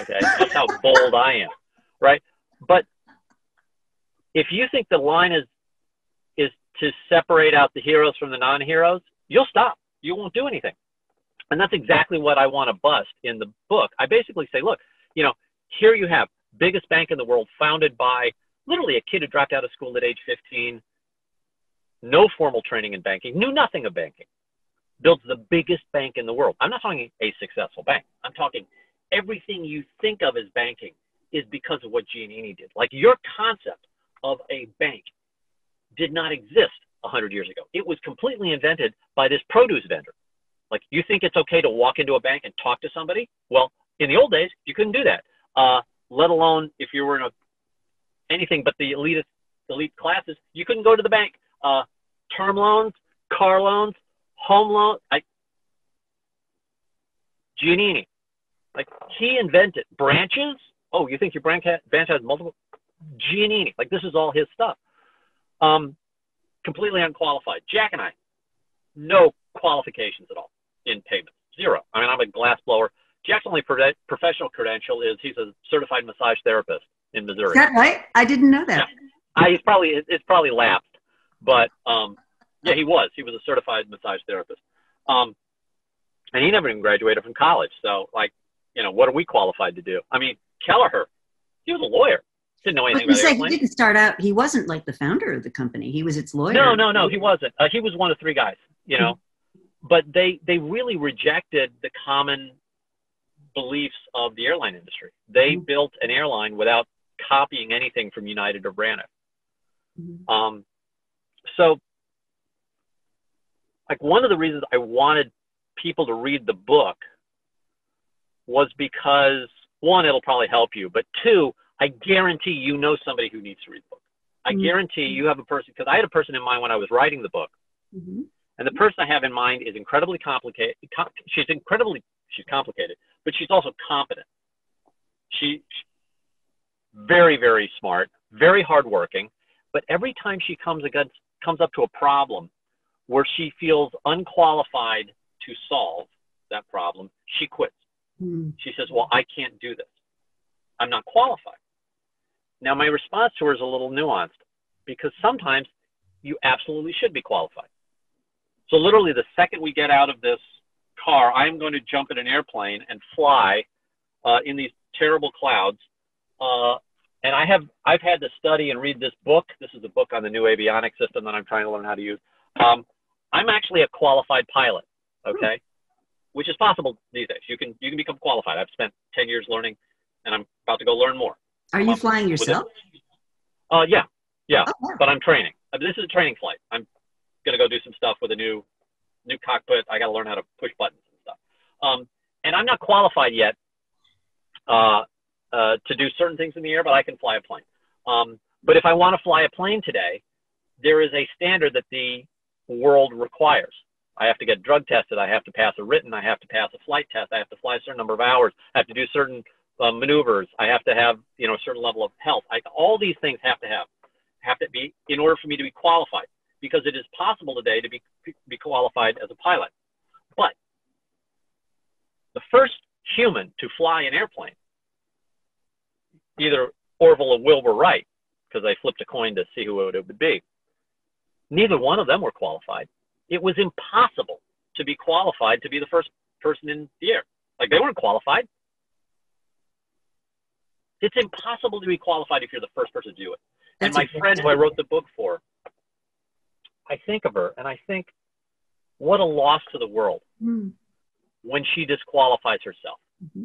Okay, that's how bold I am, right? But if you think the line is is to separate out the heroes from the non-heroes, you'll stop. You won't do anything. And that's exactly what I want to bust in the book. I basically say, look, you know, here you have biggest bank in the world founded by literally a kid who dropped out of school at age 15, no formal training in banking, knew nothing of banking, builds the biggest bank in the world. I'm not talking a successful bank. I'm talking everything you think of as banking is because of what Giannini did. Like your concept of a bank did not exist 100 years ago. It was completely invented by this produce vendor. Like you think it's okay to walk into a bank and talk to somebody? Well, in the old days, you couldn't do that. Uh, let alone if you were in a anything but the elite elite classes, you couldn't go to the bank. Uh, term loans, car loans, home loans. Giannini, like he invented branches. Oh, you think your branch has, branch has multiple? Giannini, like this is all his stuff. Um, completely unqualified. Jack and I, no qualifications at all in payments, zero. I mean, I'm a glass blower. Jack's only pro- professional credential is he's a certified massage therapist in Missouri. Is that right? I didn't know that. Yeah. I he's probably it's probably lapsed, but um, yeah, he was. He was a certified massage therapist. Um, and he never even graduated from college. So, like, you know, what are we qualified to do? I mean, Kelleher, he was a lawyer. Didn't know anything about say, He didn't start out. He wasn't like the founder of the company. He was its lawyer. No, no, no. He wasn't. Uh, he was one of three guys. You know, but they they really rejected the common beliefs of the airline industry. They mm-hmm. built an airline without copying anything from United or Braniff. Mm-hmm. Um, so like one of the reasons I wanted people to read the book was because one, it'll probably help you, but two, I guarantee you know somebody who needs to read the book. I mm-hmm. guarantee you have a person because I had a person in mind when I was writing the book, mm-hmm. and the person I have in mind is incredibly complicated. she's incredibly she's complicated, but she's also competent. She, she very very smart, very hardworking, but every time she comes against comes up to a problem where she feels unqualified to solve that problem, she quits. Mm. She says, Well, I can't do this. I'm not qualified. Now, my response to her is a little nuanced because sometimes you absolutely should be qualified. So, literally, the second we get out of this car, I'm going to jump in an airplane and fly uh, in these terrible clouds. Uh, and I have I've had to study and read this book. This is a book on the new avionics system that I'm trying to learn how to use. Um, I'm actually a qualified pilot, okay? Which is possible these days. You can you can become qualified. I've spent 10 years learning and I'm about to go learn more. Are you flying yourself? Uh, yeah, yeah, oh, wow. but I'm training. I mean, this is a training flight. I'm gonna go do some stuff with a new new cockpit. I got to learn how to push buttons and stuff. Um, and I'm not qualified yet uh, uh, to do certain things in the air, but I can fly a plane. Um, but if I want to fly a plane today, there is a standard that the world requires. I have to get drug tested. I have to pass a written. I have to pass a flight test. I have to fly a certain number of hours. I have to do certain uh, maneuvers. I have to have you know a certain level of health. I, all these things have to have have to be in order for me to be qualified because it is possible today to be be qualified as a pilot. But the first human to fly an airplane, either Orville or Wilbur Wright, because they flipped a coin to see who it would be. Neither one of them were qualified. It was impossible to be qualified to be the first person in the air. Like they weren't qualified. It's impossible to be qualified if you're the first person to do it. That's and my friend who I wrote the book for, I think of her and I think, what a loss to the world mm. when she disqualifies herself. Mm-hmm.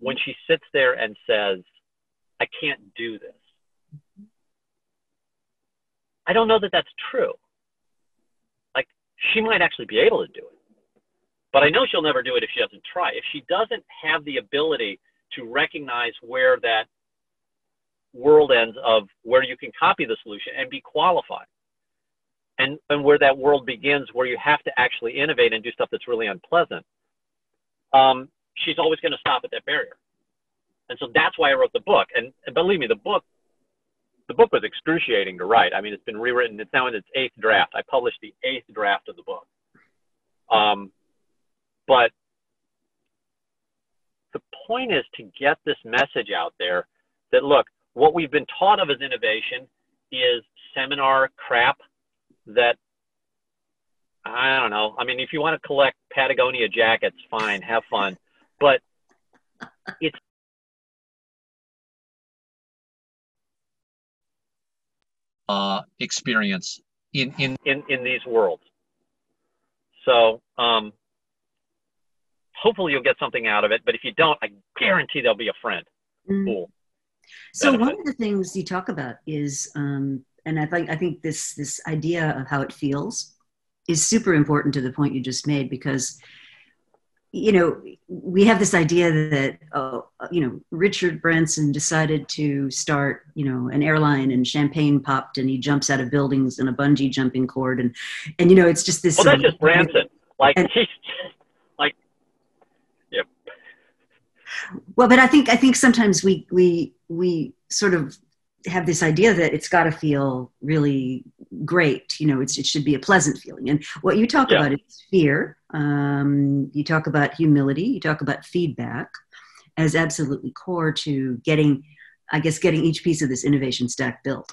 When she sits there and says, I can't do this. I don't know that that's true. Like, she might actually be able to do it. But I know she'll never do it if she doesn't try. If she doesn't have the ability to recognize where that world ends of where you can copy the solution and be qualified. And, and where that world begins, where you have to actually innovate and do stuff that's really unpleasant, um, she's always going to stop at that barrier. And so that's why I wrote the book. And, and believe me, the book, the book was excruciating to write. I mean, it's been rewritten. It's now in its eighth draft. I published the eighth draft of the book. Um, but the point is to get this message out there that look, what we've been taught of as innovation is seminar crap that I don't know. I mean, if you want to collect Patagonia jackets, fine, have fun. But it's uh, experience in, in, in, in these worlds. So um, hopefully you'll get something out of it. But if you don't, I guarantee there'll be a friend. Mm. Cool. So one of the things you talk about is, um, and I think I think this this idea of how it feels is super important to the point you just made because you know we have this idea that oh, you know Richard Branson decided to start you know an airline and champagne popped and he jumps out of buildings in a bungee jumping cord and and you know it's just this. Well, that's just Branson. Like and, he's well but i think i think sometimes we we we sort of have this idea that it's got to feel really great you know it's, it should be a pleasant feeling and what you talk yeah. about is fear um, you talk about humility you talk about feedback as absolutely core to getting i guess getting each piece of this innovation stack built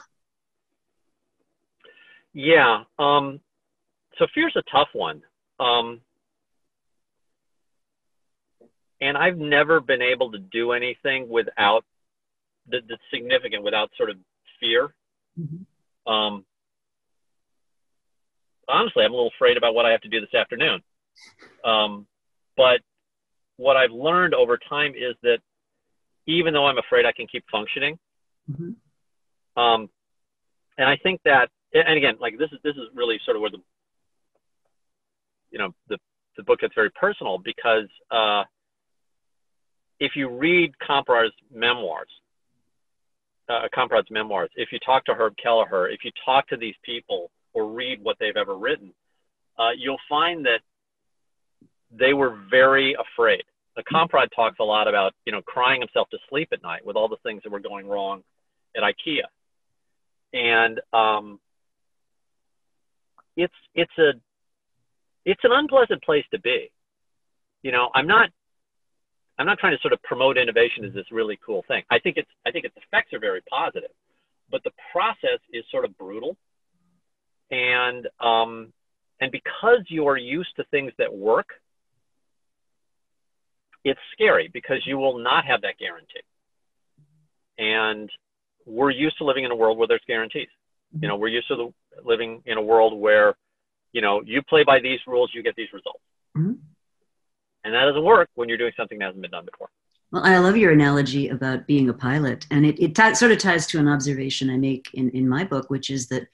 yeah um, so fear's a tough one um, and I've never been able to do anything without the, the significant without sort of fear. Mm-hmm. Um, honestly, I'm a little afraid about what I have to do this afternoon. Um, but what I've learned over time is that even though I'm afraid, I can keep functioning. Mm-hmm. Um, and I think that, and again, like this is this is really sort of where the, you know, the the book gets very personal because uh, if you read Kamprad's memoirs, uh, memoirs, if you talk to Herb Kelleher, if you talk to these people or read what they've ever written, uh, you'll find that they were very afraid. The Kamprad talks a lot about, you know, crying himself to sleep at night with all the things that were going wrong at IKEA. And um, it's it's a it's an unpleasant place to be. You know, I'm not I'm not trying to sort of promote innovation as this really cool thing. I think it's I think its effects are very positive, but the process is sort of brutal, and um, and because you are used to things that work, it's scary because you will not have that guarantee. And we're used to living in a world where there's guarantees. You know, we're used to the, living in a world where, you know, you play by these rules, you get these results. Mm-hmm. And that doesn't work when you're doing something that hasn't been done before. Well, I love your analogy about being a pilot. And it, it t- sort of ties to an observation I make in, in my book, which is that,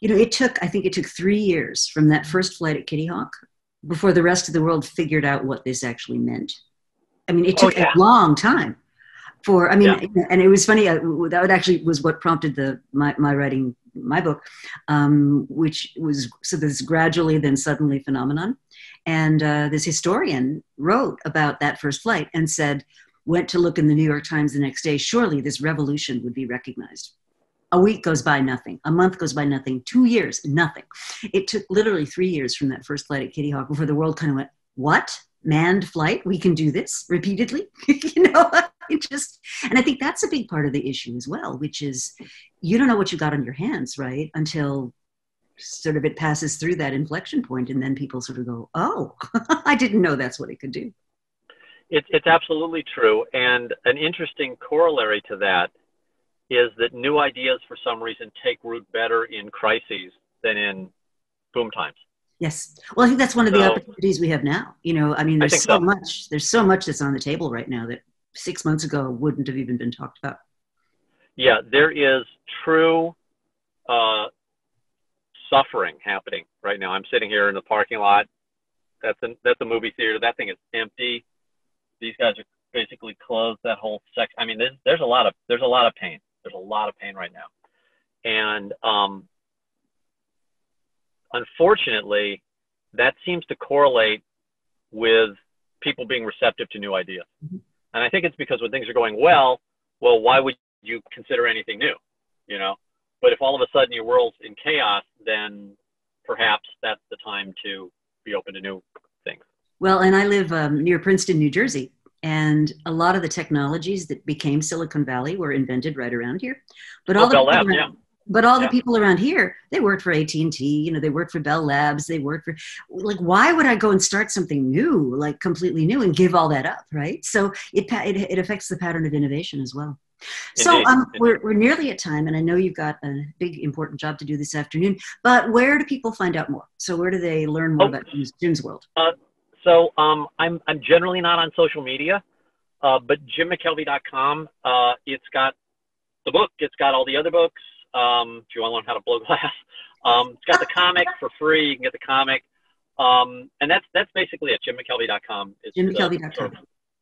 you know, it took, I think it took three years from that first flight at Kitty Hawk before the rest of the world figured out what this actually meant. I mean, it oh, took oh, yeah. a long time for, I mean, yeah. and it was funny, uh, that actually was what prompted the, my, my writing my book, um, which was so this gradually then suddenly phenomenon. And uh, this historian wrote about that first flight and said, went to look in the New York Times the next day, surely this revolution would be recognized. A week goes by, nothing. A month goes by, nothing. Two years, nothing. It took literally three years from that first flight at Kitty Hawk before the world kind of went, what? Manned flight? We can do this repeatedly? you know, it just, and I think that's a big part of the issue as well, which is you don't know what you got on your hands, right? Until sort of it passes through that inflection point and then people sort of go oh i didn't know that's what it could do It's it's absolutely true, and an interesting corollary to that is that new ideas, for some reason, take root better in crises than in boom times. Yes. Well, I think that's one of the so, opportunities we have now. You know, I mean, there's I so, so, much, there's so much that's on the table right now that six months ago wouldn't have even been talked about. Yeah, there is true uh, suffering happening right now. I'm sitting here in the parking lot. That's a, that's a movie theater. That thing is empty. These guys are basically closed. That whole section. I mean, there's, there's a lot of there's a lot of pain. There's a lot of pain right now, and um, unfortunately, that seems to correlate with people being receptive to new ideas. Mm-hmm. And I think it's because when things are going well, well, why would you consider anything new? You know, but if all of a sudden your world's in chaos, then perhaps that's the time to be open to new things. Well, and I live um, near Princeton, New Jersey, and a lot of the technologies that became Silicon Valley were invented right around here. But all the Lab, yeah. But all yeah. the people around here, they worked for AT and T. You know, they worked for Bell Labs. They worked for like, why would I go and start something new, like completely new, and give all that up, right? So it it, it affects the pattern of innovation as well. So um, we're, we're nearly at time, and I know you've got a big, important job to do this afternoon. But where do people find out more? So where do they learn more oh, about Jim's world? Uh, so um, I'm I'm generally not on social media, uh, but jimmckelvey.com. Uh, it's got the book. It's got all the other books. Um, if you want to learn how to blow glass, um, it's got the comic for free. You can get the comic, um, and that's that's basically at jimmckelvey.com. It's, jimmckelvey.com. Sort of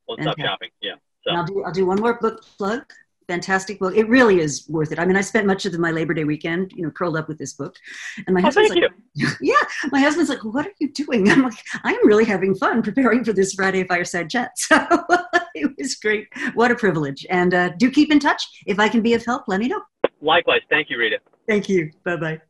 one-stop shopping. Yeah. So. I'll do I'll do one more book plug. Fantastic book. It really is worth it. I mean, I spent much of my Labor Day weekend, you know, curled up with this book, and my oh, husband's like, you. "Yeah." My husband's like, "What are you doing?" I'm like, "I am really having fun preparing for this Friday fireside chat." So it was great. What a privilege! And uh, do keep in touch. If I can be of help, let me know. Likewise. Thank you, Rita. Thank you. Bye bye.